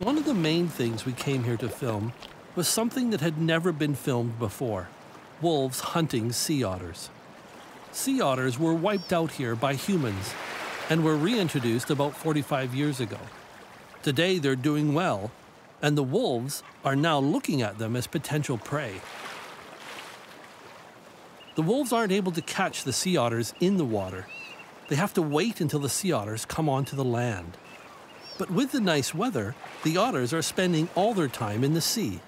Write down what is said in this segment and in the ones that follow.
One of the main things we came here to film was something that had never been filmed before wolves hunting sea otters. Sea otters were wiped out here by humans and were reintroduced about 45 years ago. Today they're doing well, and the wolves are now looking at them as potential prey. The wolves aren't able to catch the sea otters in the water. They have to wait until the sea otters come onto the land. But with the nice weather, the otters are spending all their time in the sea.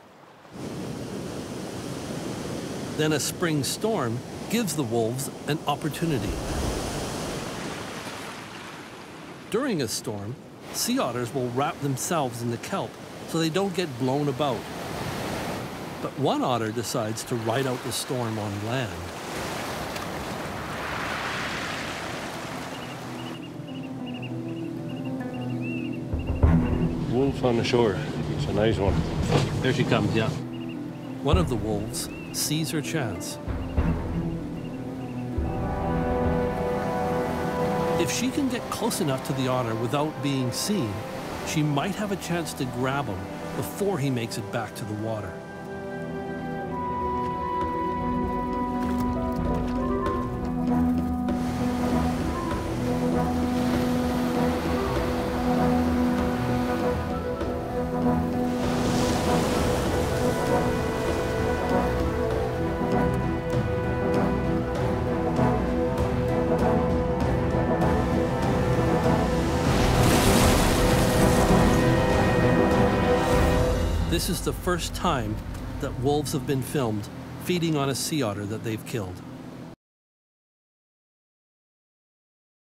Then a spring storm gives the wolves an opportunity. During a storm, sea otters will wrap themselves in the kelp so they don't get blown about. But one otter decides to ride out the storm on land. Wolf on the shore. It's a nice one. There she comes, yeah. One of the wolves sees her chance. If she can get close enough to the otter without being seen, she might have a chance to grab him before he makes it back to the water. This is the first time that wolves have been filmed feeding on a sea otter that they've killed.